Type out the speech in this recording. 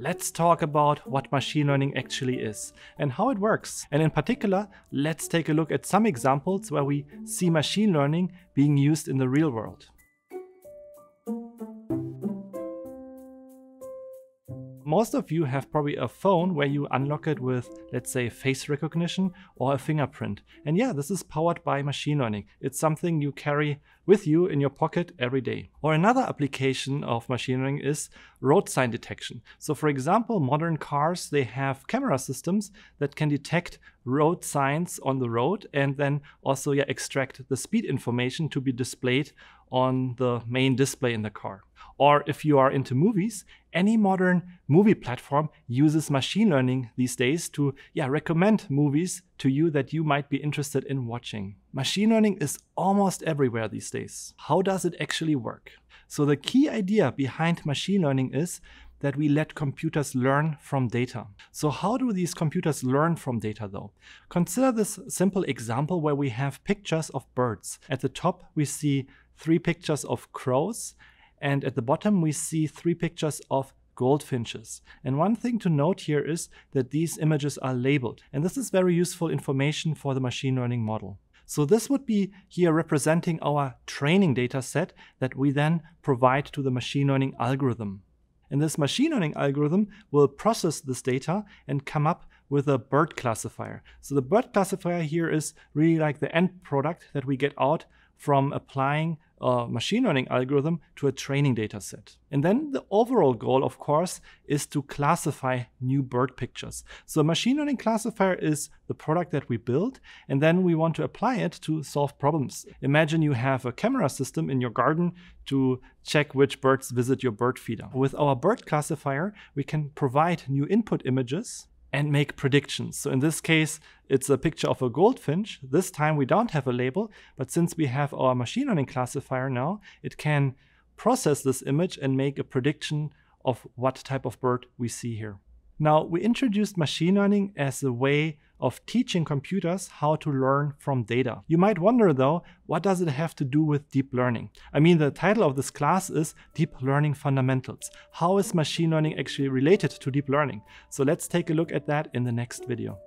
let's talk about what machine learning actually is and how it works. And in particular, let's take a look at some examples where we see machine learning being used in the real world. Most of you have probably a phone where you unlock it with, let's say, face recognition or a fingerprint. And yeah, this is powered by machine learning. It's something you carry with you in your pocket every day. Or another application of machine learning is road sign detection. So for example, modern cars, they have camera systems that can detect road signs on the road and then also yeah, extract the speed information to be displayed on the main display in the car. Or if you are into movies, any modern movie platform uses machine learning these days to yeah, recommend movies to you that you might be interested in watching. Machine learning is almost everywhere these days. How does it actually work? So the key idea behind machine learning is that we let computers learn from data. So how do these computers learn from data though? Consider this simple example where we have pictures of birds. At the top we see three pictures of crows and at the bottom, we see three pictures of goldfinches. And one thing to note here is that these images are labeled. And this is very useful information for the machine learning model. So this would be here representing our training data set that we then provide to the machine learning algorithm. And this machine learning algorithm will process this data and come up with a bird classifier. So the bird classifier here is really like the end product that we get out from applying a machine learning algorithm to a training data set. And then the overall goal, of course, is to classify new bird pictures. So a machine learning classifier is the product that we build, and then we want to apply it to solve problems. Imagine you have a camera system in your garden to check which birds visit your bird feeder. With our bird classifier, we can provide new input images and make predictions. So in this case, it's a picture of a goldfinch. This time we don't have a label, but since we have our machine learning classifier now, it can process this image and make a prediction of what type of bird we see here. Now, we introduced machine learning as a way of teaching computers how to learn from data. You might wonder though, what does it have to do with deep learning? I mean, the title of this class is Deep Learning Fundamentals. How is machine learning actually related to deep learning? So let's take a look at that in the next video.